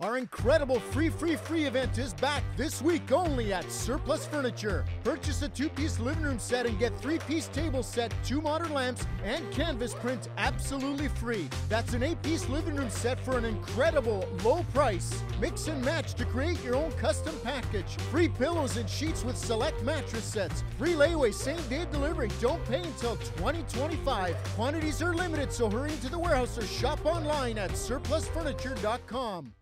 Our incredible free, free, free event is back this week only at Surplus Furniture. Purchase a two piece living room set and get three piece table set, two modern lamps, and canvas print absolutely free. That's an eight piece living room set for an incredible low price. Mix and match to create your own custom package. Free pillows and sheets with select mattress sets. Free layaway same day delivery. Don't pay until 2025. Quantities are limited, so hurry into the warehouse or shop online at surplusfurniture.com.